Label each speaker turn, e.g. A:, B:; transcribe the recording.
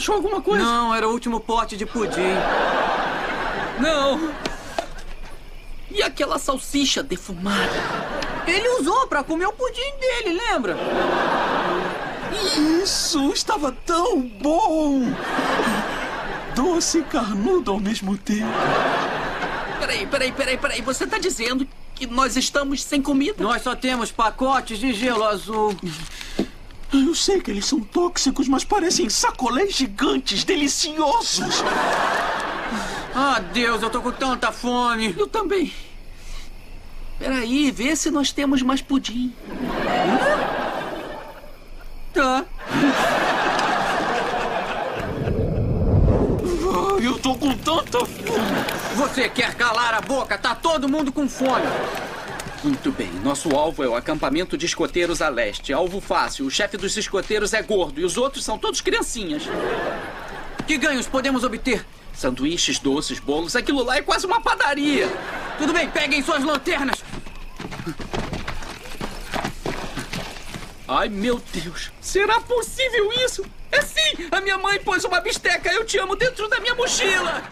A: achou alguma coisa?
B: Não, era o último pote de pudim.
A: Não. E aquela salsicha defumada?
B: Ele usou pra comer o pudim dele, lembra?
C: Isso estava tão bom! Doce e carnudo ao mesmo tempo.
A: Peraí, peraí, peraí, peraí. Você tá dizendo que nós estamos sem comida?
B: Nós só temos pacotes de gelo azul.
C: Eu sei que eles são tóxicos, mas parecem sacolés gigantes, deliciosos.
B: Ah, Deus, eu tô com tanta fome.
A: Eu também. Peraí, vê se nós temos mais pudim.
B: Tá.
C: Ah, eu tô com tanta fome.
B: Você quer calar a boca? Tá todo mundo com fome.
A: Muito bem. Nosso alvo é o acampamento de escoteiros a leste. Alvo fácil. O chefe dos escoteiros é gordo e os outros são todos criancinhas.
B: Que ganhos podemos obter?
A: Sanduíches, doces, bolos. Aquilo lá é quase uma padaria.
B: Tudo bem, peguem suas lanternas.
A: Ai, meu Deus. Será possível isso? É sim! A minha mãe pôs uma bisteca Eu Te Amo dentro da minha mochila.